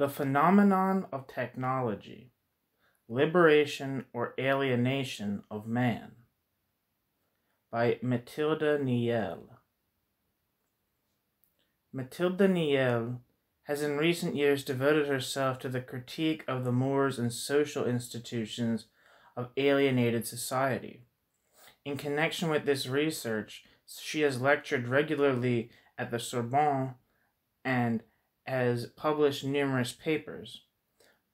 The Phenomenon of Technology Liberation or Alienation of Man by Mathilde Niel. Mathilde Niel has in recent years devoted herself to the critique of the mores and social institutions of alienated society. In connection with this research, she has lectured regularly at the Sorbonne and has published numerous papers,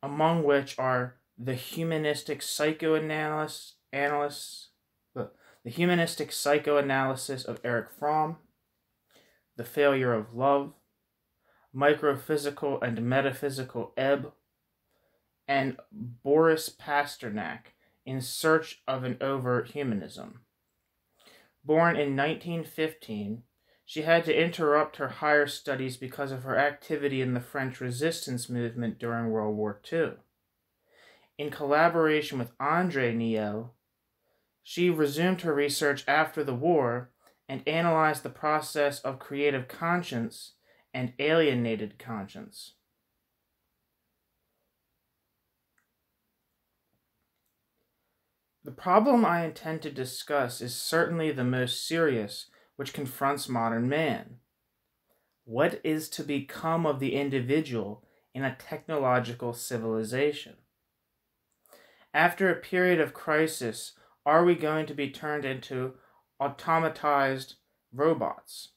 among which are the humanistic psychoanalysis analysis, the, the humanistic psychoanalysis of Erich Fromm, the failure of love, microphysical and metaphysical ebb, and Boris Pasternak in search of an overt humanism. Born in 1915, she had to interrupt her higher studies because of her activity in the French resistance movement during World War II. In collaboration with Andre Niel, she resumed her research after the war and analyzed the process of creative conscience and alienated conscience. The problem I intend to discuss is certainly the most serious which confronts modern man. What is to become of the individual in a technological civilization? After a period of crisis, are we going to be turned into automatized robots?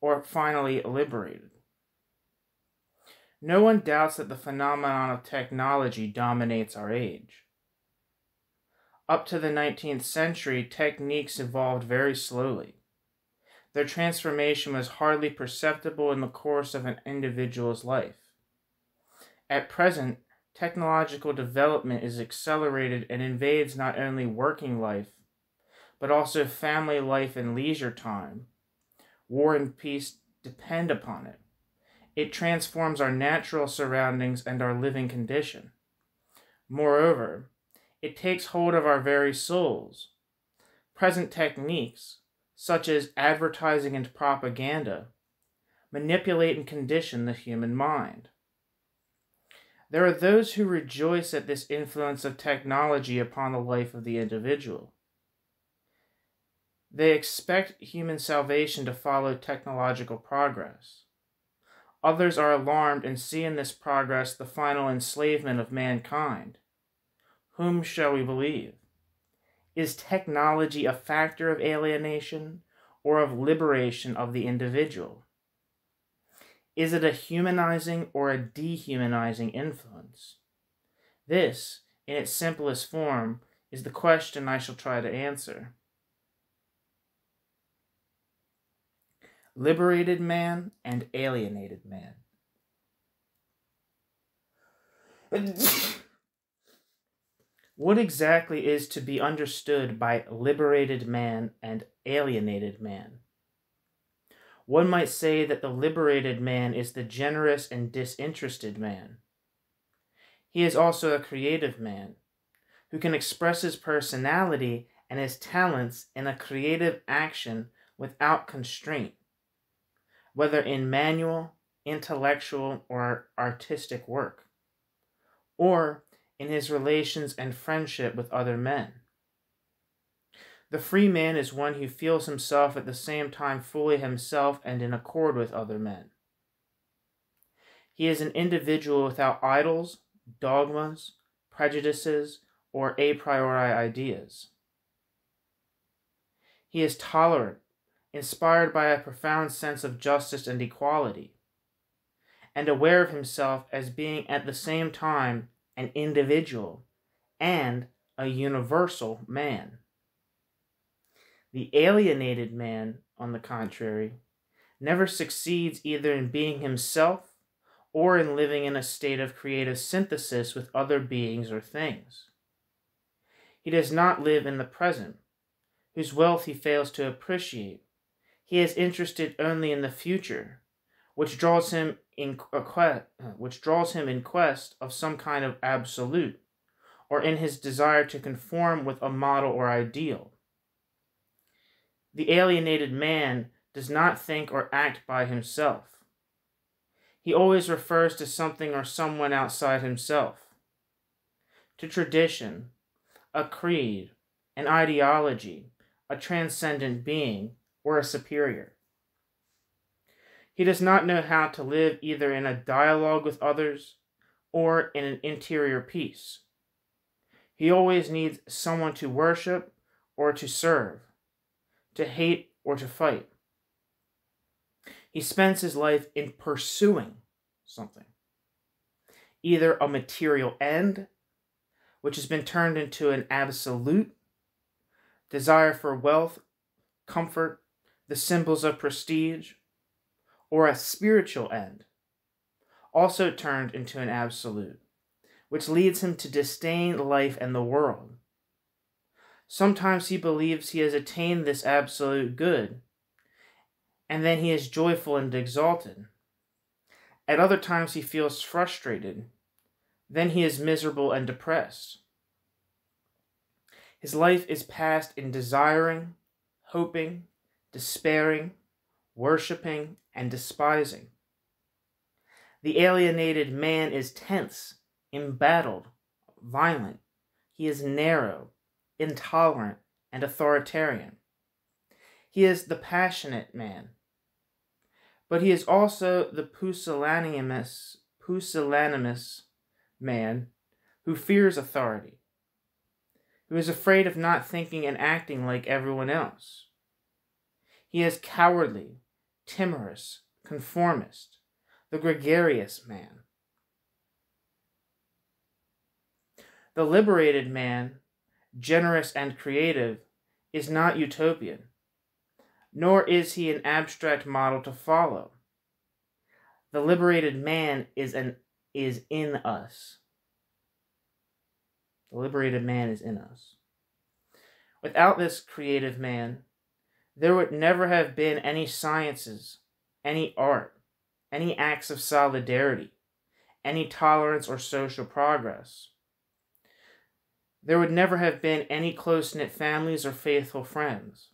Or finally liberated? No one doubts that the phenomenon of technology dominates our age. Up to the 19th century, techniques evolved very slowly. Their transformation was hardly perceptible in the course of an individual's life. At present, technological development is accelerated and invades not only working life, but also family life and leisure time. War and peace depend upon it. It transforms our natural surroundings and our living condition. Moreover, it takes hold of our very souls. Present techniques, such as advertising and propaganda, manipulate and condition the human mind. There are those who rejoice at this influence of technology upon the life of the individual. They expect human salvation to follow technological progress. Others are alarmed and see in this progress the final enslavement of mankind. Whom shall we believe? Is technology a factor of alienation or of liberation of the individual? Is it a humanizing or a dehumanizing influence? This, in its simplest form, is the question I shall try to answer. Liberated man and alienated man. What exactly is to be understood by liberated man and alienated man? One might say that the liberated man is the generous and disinterested man. He is also a creative man who can express his personality and his talents in a creative action without constraint, whether in manual, intellectual, or artistic work, or in his relations and friendship with other men. The free man is one who feels himself at the same time fully himself and in accord with other men. He is an individual without idols, dogmas, prejudices, or a priori ideas. He is tolerant, inspired by a profound sense of justice and equality, and aware of himself as being at the same time an individual, and a universal man. The alienated man, on the contrary, never succeeds either in being himself or in living in a state of creative synthesis with other beings or things. He does not live in the present, whose wealth he fails to appreciate. He is interested only in the future, which draws him in quest, uh, which draws him in quest of some kind of absolute, or in his desire to conform with a model or ideal. The alienated man does not think or act by himself. he always refers to something or someone outside himself, to tradition, a creed, an ideology, a transcendent being, or a superior. He does not know how to live either in a dialogue with others or in an interior peace. He always needs someone to worship or to serve, to hate or to fight. He spends his life in pursuing something, either a material end, which has been turned into an absolute, desire for wealth, comfort, the symbols of prestige, or a spiritual end, also turned into an absolute, which leads him to disdain life and the world. Sometimes he believes he has attained this absolute good and then he is joyful and exalted. At other times he feels frustrated. Then he is miserable and depressed. His life is passed in desiring, hoping, despairing, worshiping, and despising. The alienated man is tense, embattled, violent. He is narrow, intolerant, and authoritarian. He is the passionate man, but he is also the pusillanimous, pusillanimous man who fears authority, who is afraid of not thinking and acting like everyone else. He is cowardly, timorous, conformist, the gregarious man. The liberated man, generous and creative, is not utopian nor is he an abstract model to follow. The liberated man is an is in us. The liberated man is in us. Without this creative man, there would never have been any sciences, any art, any acts of solidarity, any tolerance or social progress. There would never have been any close knit families or faithful friends.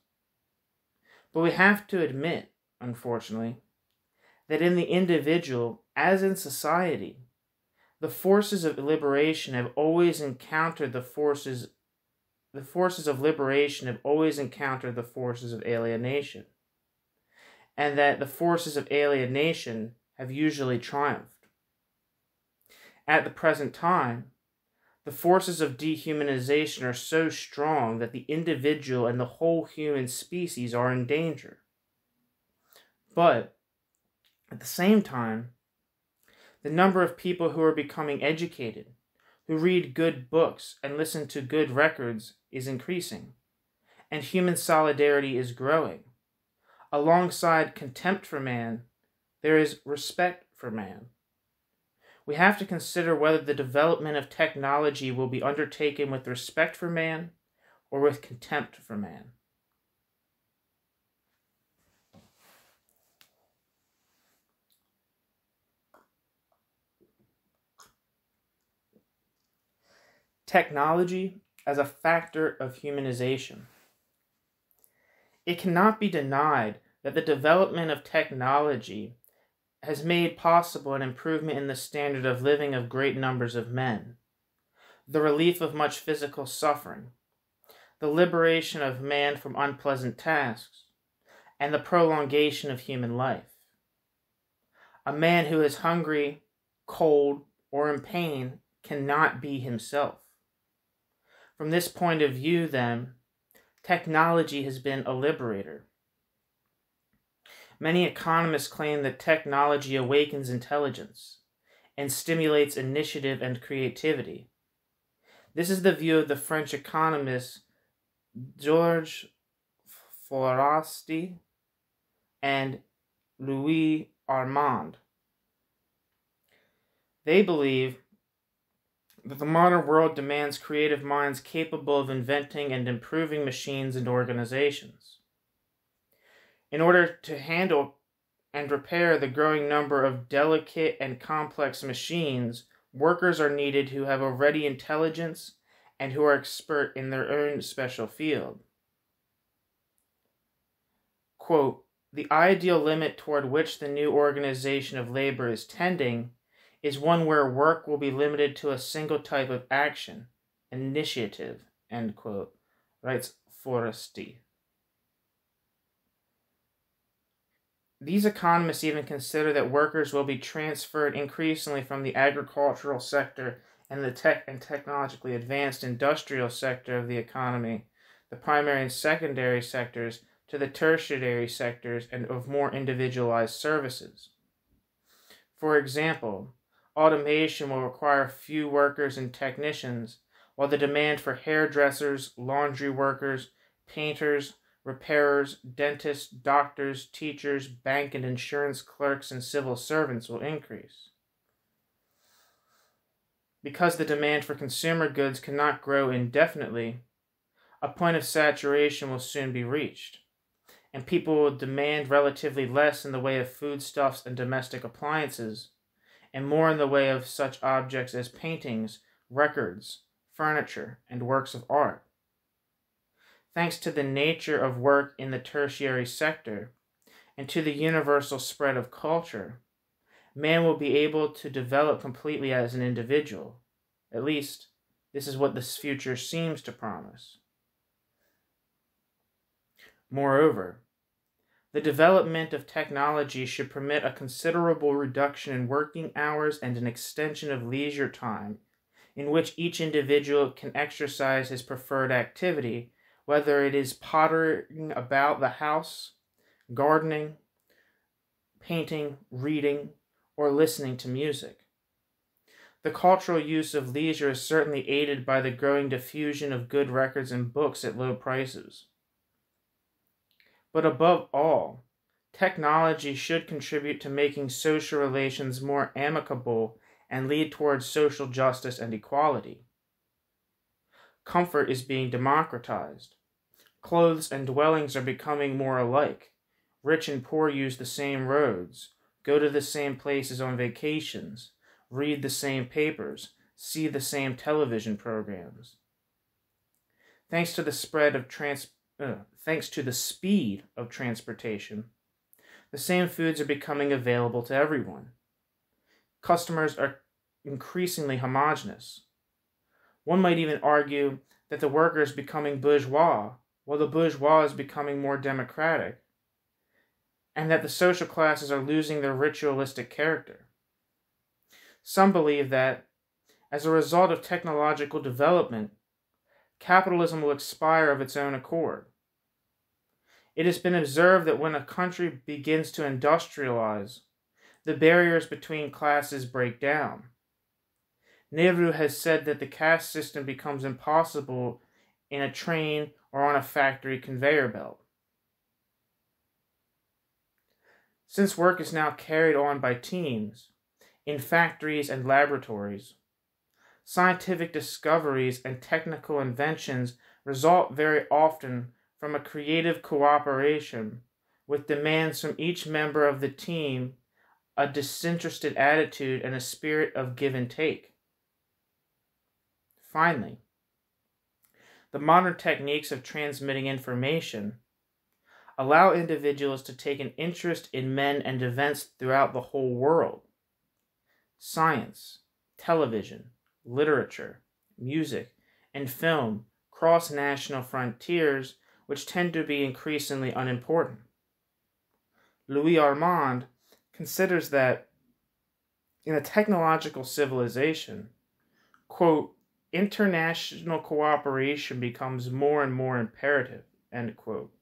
But we have to admit, unfortunately, that in the individual, as in society, the forces of liberation have always encountered the forces the forces of liberation have always encountered the forces of alienation, and that the forces of alienation have usually triumphed. At the present time, the forces of dehumanization are so strong that the individual and the whole human species are in danger. But, at the same time, the number of people who are becoming educated, who read good books and listen to good records, is increasing, and human solidarity is growing. Alongside contempt for man, there is respect for man we have to consider whether the development of technology will be undertaken with respect for man or with contempt for man. Technology as a factor of humanization. It cannot be denied that the development of technology has made possible an improvement in the standard of living of great numbers of men, the relief of much physical suffering, the liberation of man from unpleasant tasks, and the prolongation of human life. A man who is hungry, cold, or in pain cannot be himself. From this point of view, then, technology has been a liberator. Many economists claim that technology awakens intelligence and stimulates initiative and creativity. This is the view of the French economists Georges Fourastié and Louis Armand. They believe that the modern world demands creative minds capable of inventing and improving machines and organizations. In order to handle and repair the growing number of delicate and complex machines, workers are needed who have a ready intelligence and who are expert in their own special field. Quote, the ideal limit toward which the new organization of labor is tending is one where work will be limited to a single type of action, initiative, end quote, writes Fourastié. These economists even consider that workers will be transferred increasingly from the agricultural sector and the tech and technologically advanced industrial sector of the economy, the primary and secondary sectors, to the tertiary sectors and of more individualized services. For example, automation will require few workers and technicians, while the demand for hairdressers, laundry workers, painters, repairers, dentists, doctors, teachers, bank and insurance clerks, and civil servants will increase. Because the demand for consumer goods cannot grow indefinitely, a point of saturation will soon be reached, and people will demand relatively less in the way of foodstuffs and domestic appliances, and more in the way of such objects as paintings, records, furniture, and works of art thanks to the nature of work in the tertiary sector and to the universal spread of culture, man will be able to develop completely as an individual. At least, this is what this future seems to promise. Moreover, the development of technology should permit a considerable reduction in working hours and an extension of leisure time in which each individual can exercise his preferred activity whether it is pottering about the house, gardening, painting, reading, or listening to music. The cultural use of leisure is certainly aided by the growing diffusion of good records and books at low prices. But above all, technology should contribute to making social relations more amicable and lead towards social justice and equality. Comfort is being democratized. Clothes and dwellings are becoming more alike. Rich and poor use the same roads, go to the same places on vacations, read the same papers, see the same television programs. Thanks to the spread of trans uh, thanks to the speed of transportation, the same foods are becoming available to everyone. Customers are increasingly homogenous. One might even argue that the worker is becoming bourgeois, while the bourgeois is becoming more democratic, and that the social classes are losing their ritualistic character. Some believe that, as a result of technological development, capitalism will expire of its own accord. It has been observed that when a country begins to industrialize, the barriers between classes break down. Nehru has said that the caste system becomes impossible in a train or on a factory conveyor belt. Since work is now carried on by teams, in factories and laboratories, scientific discoveries and technical inventions result very often from a creative cooperation with demands from each member of the team, a disinterested attitude, and a spirit of give and take. Finally, the modern techniques of transmitting information allow individuals to take an interest in men and events throughout the whole world. Science, television, literature, music, and film cross national frontiers which tend to be increasingly unimportant. Louis Armand considers that in a technological civilization, quote, international cooperation becomes more and more imperative, end quote.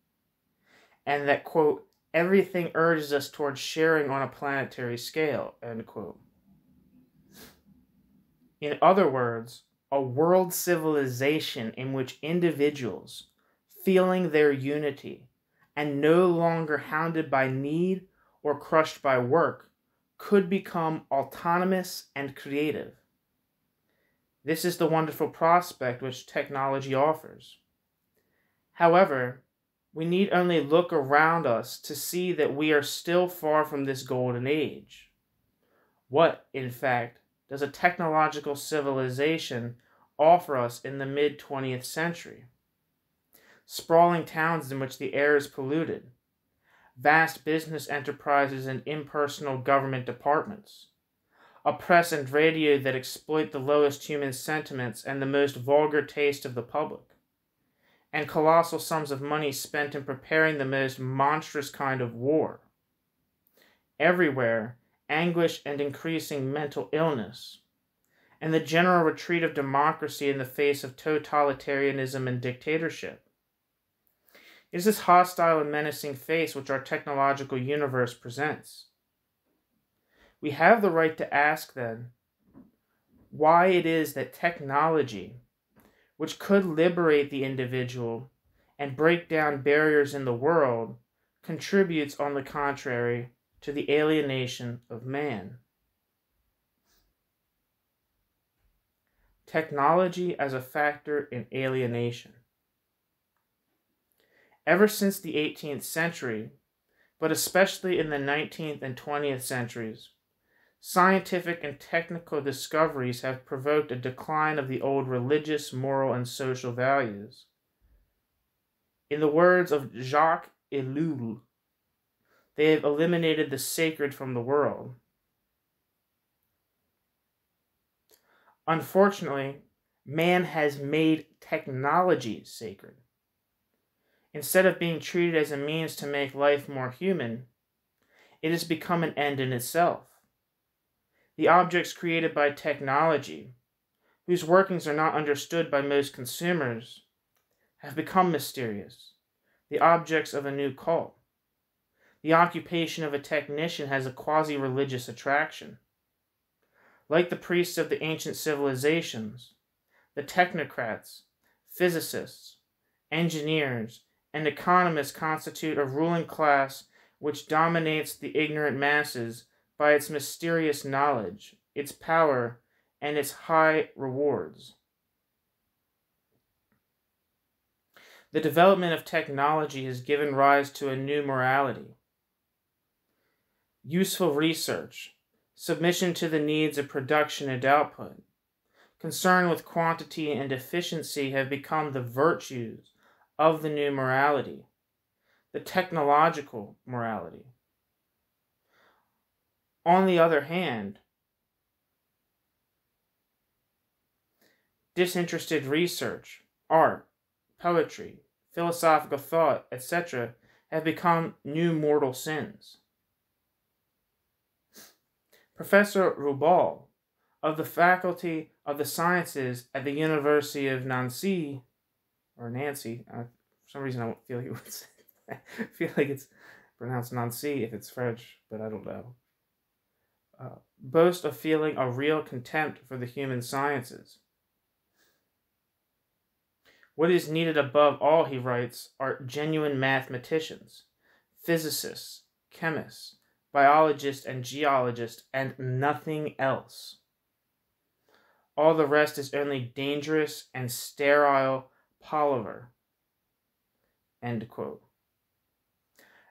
And that, quote, everything urges us towards sharing on a planetary scale, end quote. In other words, a world civilization in which individuals, feeling their unity and no longer hounded by need or crushed by work, could become autonomous and creative. This is the wonderful prospect which technology offers. However, we need only look around us to see that we are still far from this golden age. What, in fact, does a technological civilization offer us in the mid 20th century? Sprawling towns in which the air is polluted, vast business enterprises and impersonal government departments, a press and radio that exploit the lowest human sentiments and the most vulgar taste of the public, and colossal sums of money spent in preparing the most monstrous kind of war. Everywhere, anguish and increasing mental illness, and the general retreat of democracy in the face of totalitarianism and dictatorship. Is this hostile and menacing face which our technological universe presents. We have the right to ask, then, why it is that technology, which could liberate the individual and break down barriers in the world, contributes, on the contrary, to the alienation of man. Technology as a factor in alienation. Ever since the 18th century, but especially in the 19th and 20th centuries, scientific and technical discoveries have provoked a decline of the old religious, moral, and social values. In the words of Jacques Ellul, they have eliminated the sacred from the world. Unfortunately, man has made technology sacred. Instead of being treated as a means to make life more human, it has become an end in itself. The objects created by technology, whose workings are not understood by most consumers, have become mysterious, the objects of a new cult. The occupation of a technician has a quasi religious attraction. Like the priests of the ancient civilizations, the technocrats, physicists, engineers, and economists constitute a ruling class which dominates the ignorant masses by its mysterious knowledge, its power, and its high rewards. The development of technology has given rise to a new morality. Useful research, submission to the needs of production and output, concern with quantity and efficiency have become the virtues of the new morality, the technological morality. On the other hand, disinterested research, art, poetry, philosophical thought, etc., have become new mortal sins. Professor Rubal of the Faculty of the Sciences at the University of Nancy, or Nancy, uh, for some reason I don't feel like would say, I feel like it's pronounced Nancy if it's French, but I don't know. Uh, boast of feeling a real contempt for the human sciences. What is needed above all, he writes, are genuine mathematicians, physicists, chemists, biologists, and geologist, and nothing else. All the rest is only dangerous and sterile palaver.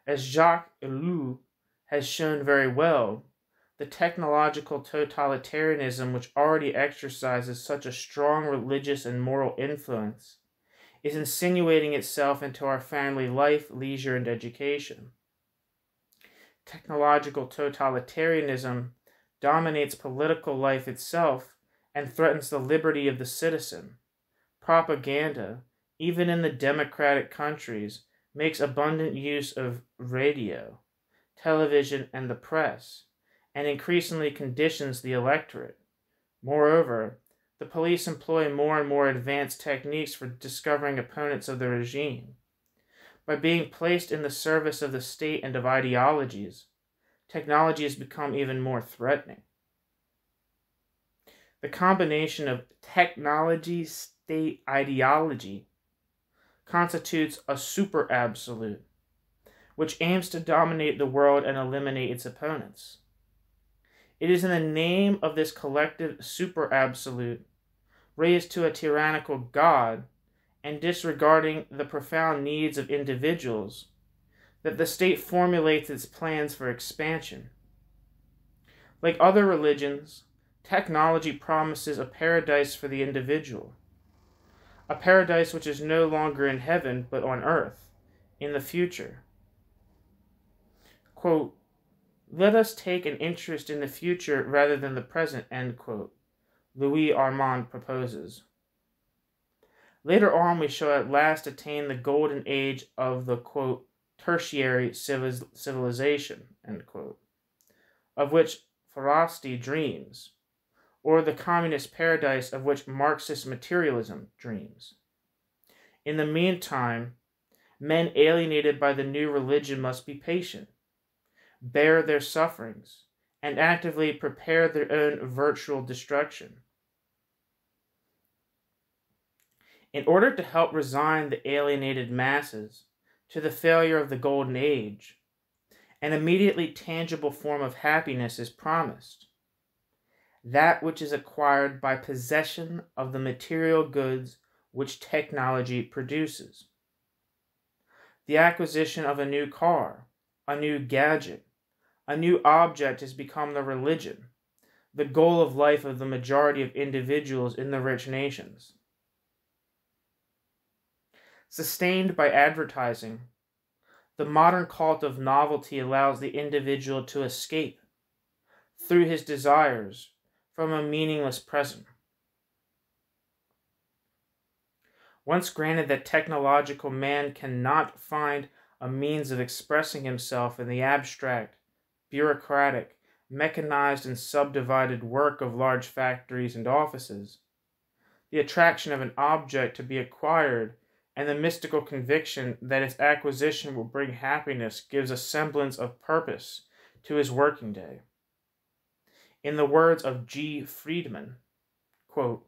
As Jacques Ellul has shown very well, the technological totalitarianism which already exercises such a strong religious and moral influence is insinuating itself into our family life, leisure, and education. Technological totalitarianism dominates political life itself and threatens the liberty of the citizen. Propaganda, even in the democratic countries, makes abundant use of radio, television, and the press and increasingly conditions the electorate. Moreover, the police employ more and more advanced techniques for discovering opponents of the regime. By being placed in the service of the state and of ideologies, technology has become even more threatening. The combination of technology, state, ideology constitutes a super absolute, which aims to dominate the world and eliminate its opponents. It is in the name of this collective super absolute, raised to a tyrannical God, and disregarding the profound needs of individuals, that the state formulates its plans for expansion. Like other religions, technology promises a paradise for the individual, a paradise which is no longer in heaven but on earth, in the future. quote, let us take an interest in the future rather than the present, end quote, Louis Armand proposes. Later on, we shall at last attain the golden age of the quote, tertiary civilization, quote, of which Fourastié dreams, or the communist paradise of which Marxist materialism dreams. In the meantime, men alienated by the new religion must be patient, bear their sufferings, and actively prepare their own virtual destruction. In order to help resign the alienated masses to the failure of the Golden Age, an immediately tangible form of happiness is promised that which is acquired by possession of the material goods which technology produces. The acquisition of a new car, a new gadget, a new object has become the religion, the goal of life of the majority of individuals in the rich nations. Sustained by advertising, the modern cult of novelty allows the individual to escape, through his desires, from a meaningless present. Once granted that technological man cannot find a means of expressing himself in the abstract, bureaucratic, mechanized, and subdivided work of large factories and offices, the attraction of an object to be acquired and the mystical conviction that its acquisition will bring happiness gives a semblance of purpose to his working day. In the words of G. Friedmann, quote,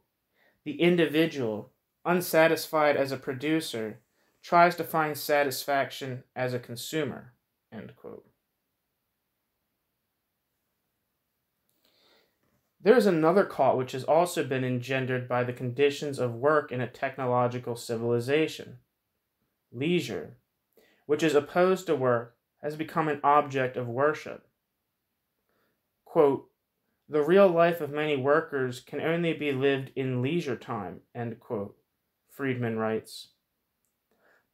the individual, unsatisfied as a producer, tries to find satisfaction as a consumer. End quote. There is another cult which has also been engendered by the conditions of work in a technological civilization. Leisure, which is opposed to work, has become an object of worship. Quote, the real life of many workers can only be lived in leisure time, end quote, Friedmann writes.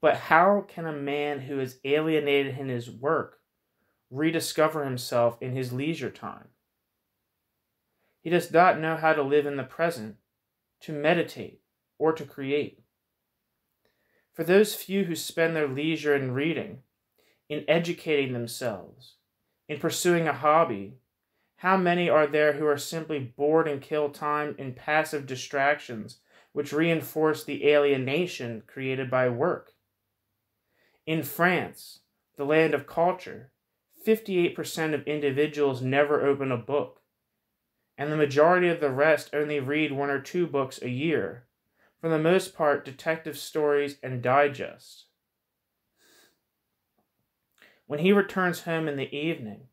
But how can a man who is alienated in his work rediscover himself in his leisure time? He does not know how to live in the present, to meditate, or to create. For those few who spend their leisure in reading, in educating themselves, in pursuing a hobby, how many are there who are simply bored and kill time in passive distractions which reinforce the alienation created by work? In France, the land of culture, 58% of individuals never open a book and the majority of the rest only read one or two books a year, for the most part detective stories and digests. When he returns home in the evening,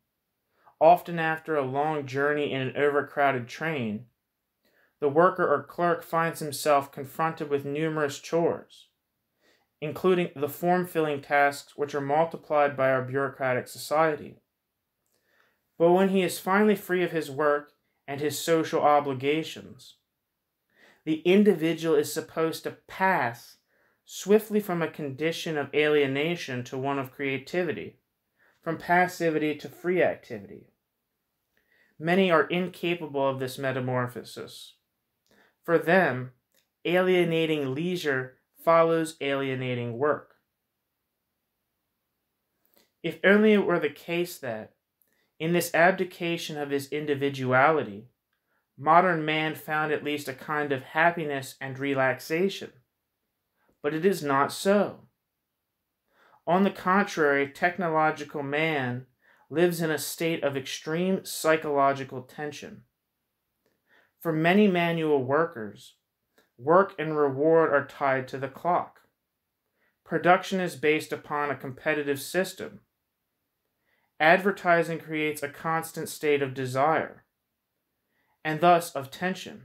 often after a long journey in an overcrowded train, the worker or clerk finds himself confronted with numerous chores, including the form filling tasks which are multiplied by our bureaucratic society. But when he is finally free of his work and his social obligations. The individual is supposed to pass swiftly from a condition of alienation to one of creativity, from passivity to free activity. Many are incapable of this metamorphosis. For them, alienating leisure follows alienating work. If only it were the case that, in this abdication of his individuality, modern man found at least a kind of happiness and relaxation. But it is not so. On the contrary, technological man lives in a state of extreme psychological tension. For many manual workers, work and reward are tied to the clock. Production is based upon a competitive system advertising creates a constant state of desire, and thus of tension.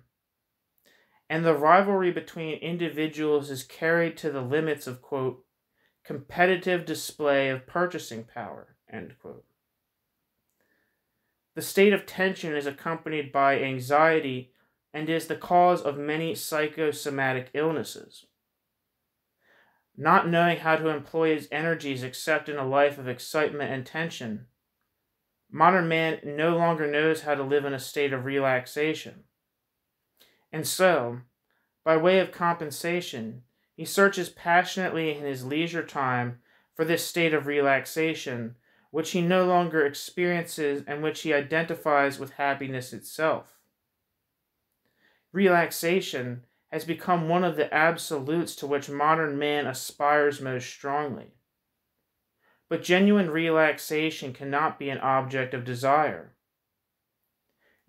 And the rivalry between individuals is carried to the limits of, quote, competitive display of purchasing power, end quote. The state of tension is accompanied by anxiety and is the cause of many psychosomatic illnesses. Not knowing how to employ his energies except in a life of excitement and tension, modern man no longer knows how to live in a state of relaxation. And so, by way of compensation, he searches passionately in his leisure time for this state of relaxation, which he no longer experiences and which he identifies with happiness itself. Relaxation has become one of the absolutes to which modern man aspires most strongly. But genuine relaxation cannot be an object of desire.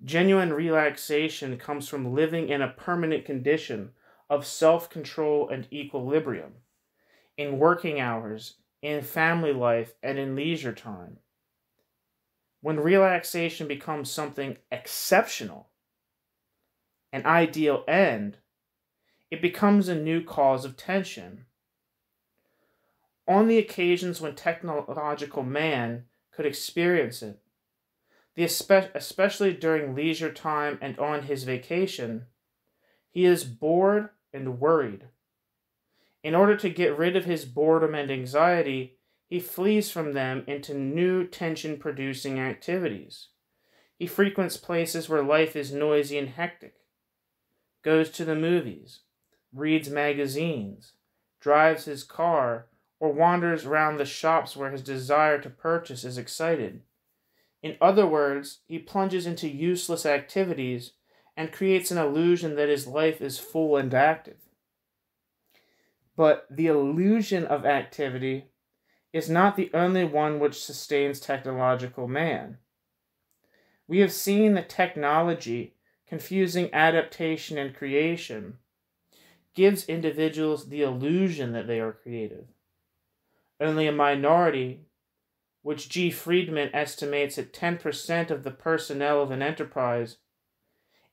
Genuine relaxation comes from living in a permanent condition of self control and equilibrium, in working hours, in family life, and in leisure time. When relaxation becomes something exceptional, an ideal end, it becomes a new cause of tension. On the occasions when technological man could experience it, the especially during leisure time and on his vacation, he is bored and worried. In order to get rid of his boredom and anxiety, he flees from them into new tension producing activities. He frequents places where life is noisy and hectic, goes to the movies, reads magazines, drives his car, or wanders around the shops where his desire to purchase is excited. In other words, he plunges into useless activities and creates an illusion that his life is full and active. But the illusion of activity is not the only one which sustains technological man. We have seen that technology, confusing adaptation and creation, gives individuals the illusion that they are creative. Only a minority, which G. Friedmann estimates at 10% of the personnel of an enterprise,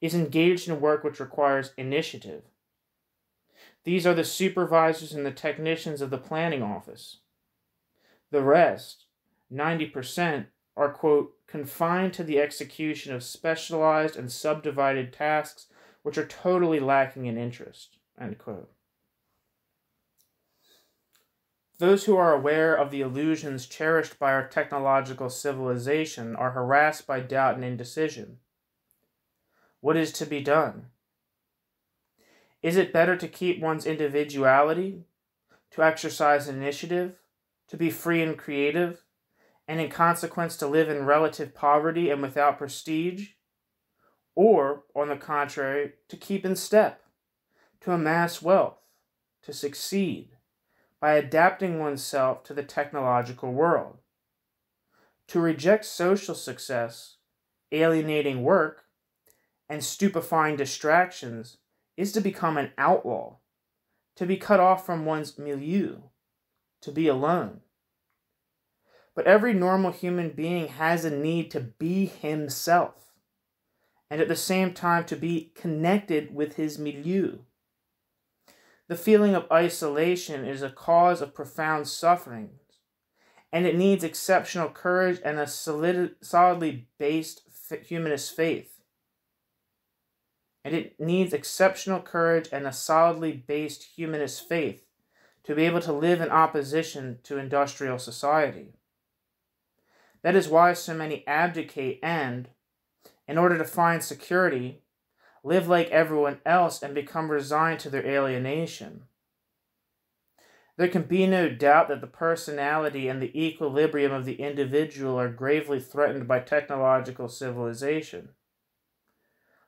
is engaged in work which requires initiative. These are the supervisors and the technicians of the planning office. The rest, 90%, are, quote, confined to the execution of specialized and subdivided tasks which are totally lacking in interest. Those who are aware of the illusions cherished by our technological civilization are harassed by doubt and indecision. What is to be done? Is it better to keep one's individuality, to exercise initiative, to be free and creative, and in consequence to live in relative poverty and without prestige? Or, on the contrary, to keep in step, to amass wealth, to succeed, by adapting oneself to the technological world? To reject social success, alienating work, and stupefying distractions is to become an outlaw, to be cut off from one's milieu, to be alone. But every normal human being has a need to be himself, and at the same time to be connected with his milieu. The feeling of isolation is a cause of profound suffering, and it needs exceptional courage and a solid, solidly based humanist faith and it needs exceptional courage and a solidly based humanist faith to be able to live in opposition to industrial society. That is why so many abdicate and, in order to find security, live like everyone else and become resigned to their alienation. There can be no doubt that the personality and the equilibrium of the individual are gravely threatened by technological civilization.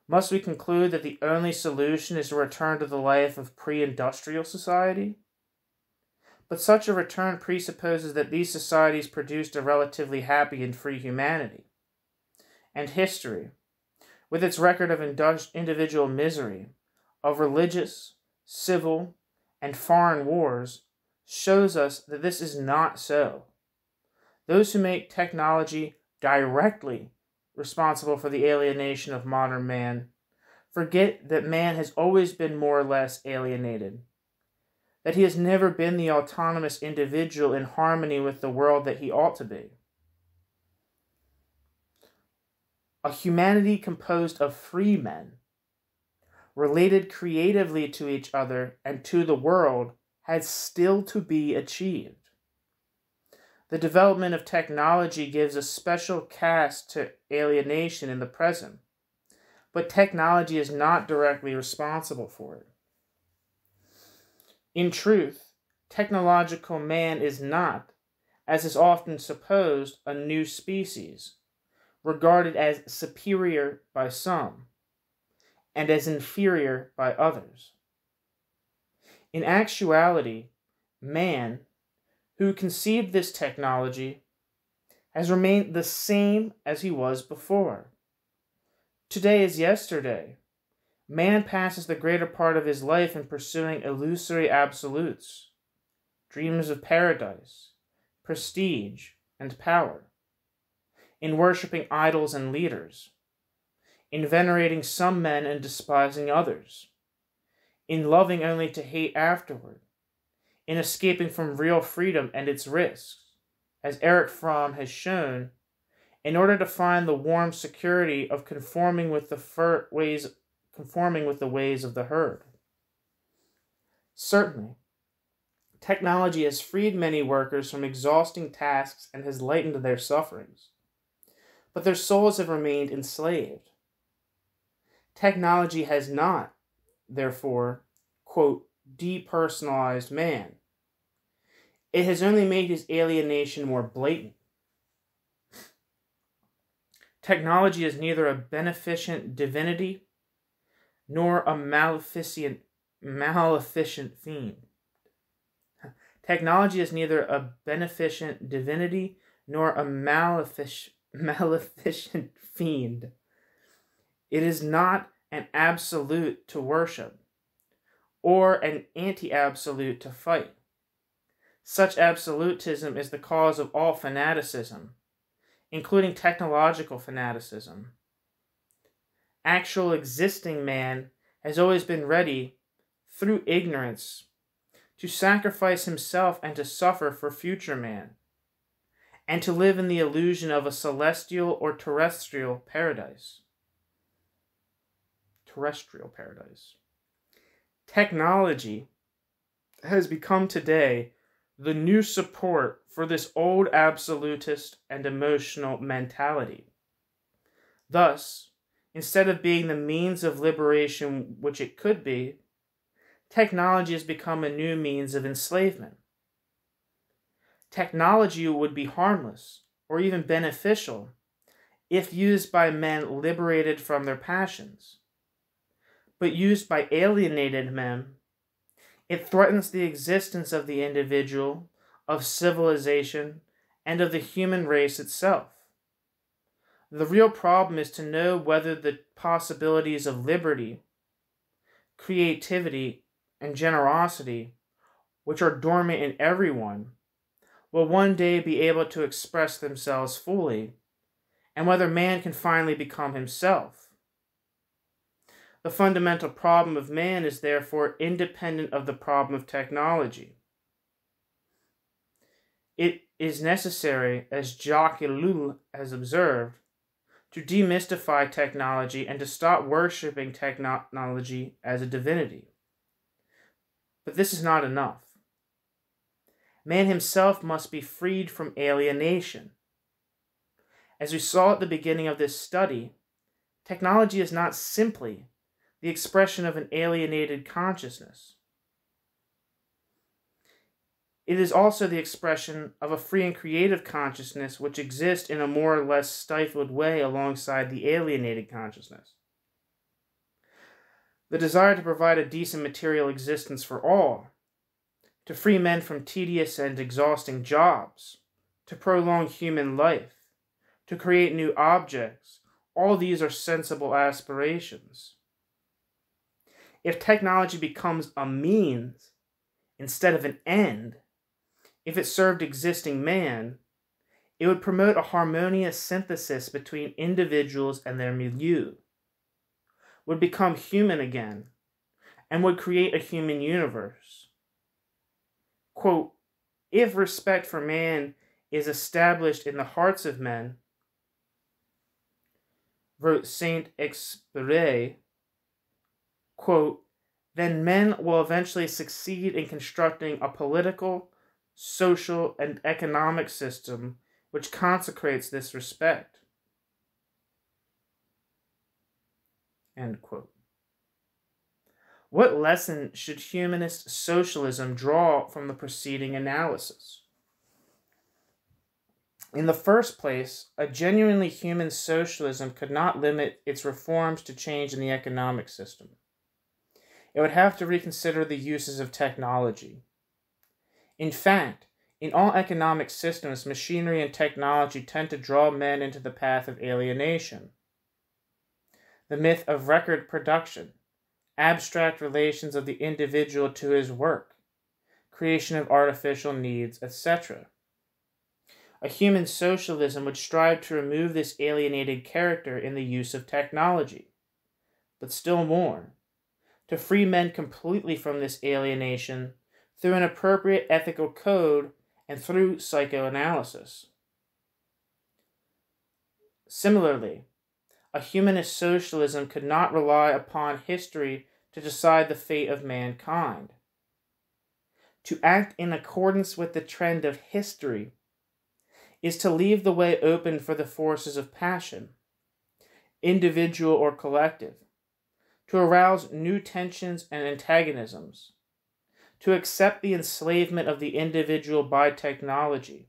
Must we conclude that the only solution is a return to the life of pre industrial society? But such a return presupposes that these societies produced a relatively happy and free humanity. And history, with its record of individual misery, of religious, civil, and foreign wars, shows us that this is not so. Those who make technology directly responsible for the alienation of modern man forget that man has always been more or less alienated, that he has never been the autonomous individual in harmony with the world that he ought to be. A humanity composed of free men, related creatively to each other and to the world, has still to be achieved. The development of technology gives a special cast to alienation in the present, but technology is not directly responsible for it. In truth, technological man is not, as is often supposed, a new species, regarded as superior by some and as inferior by others. In actuality, man, who conceived this technology, has remained the same as he was before. Today is yesterday. Man passes the greater part of his life in pursuing illusory absolutes, dreams of paradise, prestige, and power, in worshipping idols and leaders, in venerating some men and despising others, in loving only to hate afterward, in escaping from real freedom and its risks, as Erich Fromm has shown, in order to find the warm security of conforming with the fir- ways conforming with the ways of the herd. Certainly, technology has freed many workers from exhausting tasks and has lightened their sufferings, but their souls have remained enslaved. Technology has not, therefore, quote, depersonalized man. It has only made his alienation more blatant. Technology is neither a beneficent divinity nor a maleficent maleficent fiend. Technology is neither a beneficent divinity nor a malefic- maleficent fiend. It is not an absolute to worship or an anti absolute to fight. Such absolutism is the cause of all fanaticism, including technological fanaticism. Actual existing man has always been ready, through ignorance, to sacrifice himself and to suffer for future man, and to live in the illusion of a celestial or terrestrial paradise. Terrestrial paradise. Technology has become today the new support for this old absolutist and emotional mentality. Thus, instead of being the means of liberation which it could be, technology has become a new means of enslavement. Technology would be harmless or even beneficial if used by men liberated from their passions but used by alienated men, it threatens the existence of the individual, of civilization, and of the human race itself. The real problem is to know whether the possibilities of liberty, creativity, and generosity, which are dormant in everyone, will one day be able to express themselves fully, and whether man can finally become himself. The fundamental problem of man is therefore independent of the problem of technology. It is necessary, as Jacques Ellul has observed, to demystify technology and to stop worshipping technology as a divinity. But this is not enough. Man himself must be freed from alienation. As we saw at the beginning of this study, technology is not simply the expression of an alienated consciousness. It is also the expression of a free and creative consciousness which exists in a more or less stifled way alongside the alienated consciousness. The desire to provide a decent material existence for all, to free men from tedious and exhausting jobs, to prolong human life, to create new objects, all these are sensible aspirations if technology becomes a means instead of an end, if it served existing man, it would promote a harmonious synthesis between individuals and their milieu, would become human again, and would create a human universe. Quote, if respect for man is established in the hearts of men, wrote Saint Exupéry, quote, then men will eventually succeed in constructing a political, social, and economic system which consecrates this respect. End quote. What lesson should humanist socialism draw from the preceding analysis? In the first place, a genuinely human socialism could not limit its reforms to change in the economic system. It would have to reconsider the uses of technology. In fact, in all economic systems, machinery and technology tend to draw men into the path of alienation. The myth of record production, abstract relations of the individual to his work, creation of artificial needs, etc. A human socialism would strive to remove this alienated character in the use of technology. But still more, to free men completely from this alienation through an appropriate ethical code and through psychoanalysis. Similarly, a humanist socialism could not rely upon history to decide the fate of mankind. To act in accordance with the trend of history is to leave the way open for the forces of passion, individual or collective, to arouse new tensions and antagonisms, to accept the enslavement of the individual by technology,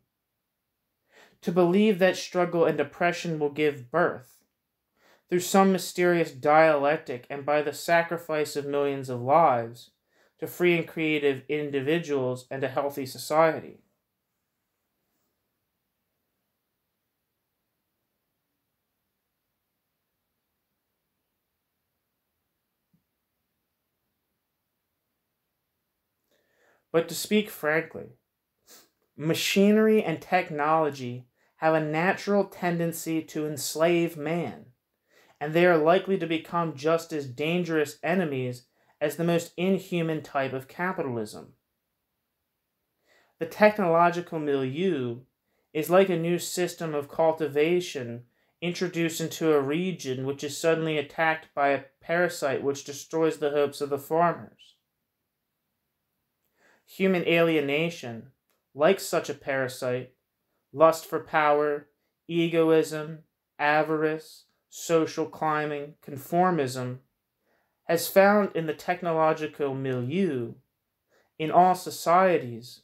to believe that struggle and oppression will give birth, through some mysterious dialectic and by the sacrifice of millions of lives, to free and creative individuals and a healthy society. But to speak frankly, machinery and technology have a natural tendency to enslave man, and they are likely to become just as dangerous enemies as the most inhuman type of capitalism. The technological milieu is like a new system of cultivation introduced into a region which is suddenly attacked by a parasite which destroys the hopes of the farmers. Human alienation, like such a parasite, lust for power, egoism, avarice, social climbing, conformism, has found in the technological milieu, in all societies,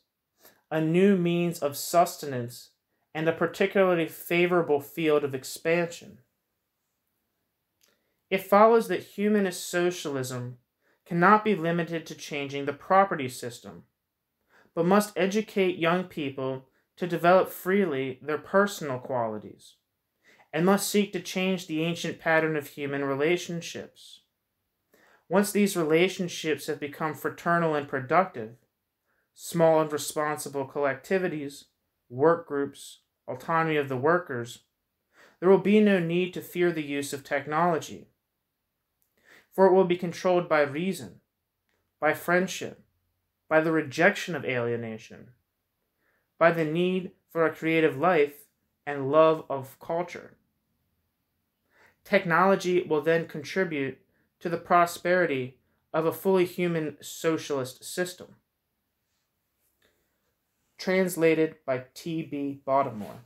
a new means of sustenance and a particularly favorable field of expansion. It follows that humanist socialism cannot be limited to changing the property system, but must educate young people to develop freely their personal qualities, and must seek to change the ancient pattern of human relationships. Once these relationships have become fraternal and productive, small and responsible collectivities, work groups, autonomy of the workers, there will be no need to fear the use of technology for it will be controlled by reason, by friendship, by the rejection of alienation, by the need for a creative life and love of culture. Technology will then contribute to the prosperity of a fully human socialist system. Translated by T.B. Bottomore.